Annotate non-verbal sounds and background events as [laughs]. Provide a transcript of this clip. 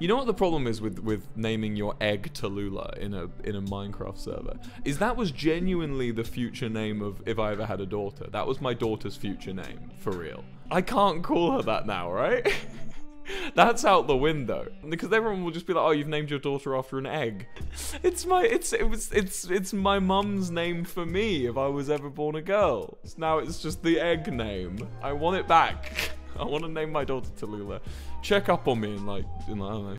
You know what the problem is with with naming your egg Tallulah in a in a Minecraft server? Is that was genuinely the future name of if I ever had a daughter. That was my daughter's future name, for real. I can't call her that now, right? [laughs] That's out the window because everyone will just be like, "Oh, you've named your daughter after an egg." [laughs] It's my it's it was it's it's my mum's name for me if I was ever born a girl. Now it's just the egg name. I want it back. [laughs] I want to name my daughter Tallulah. Check up on me in like in I don't know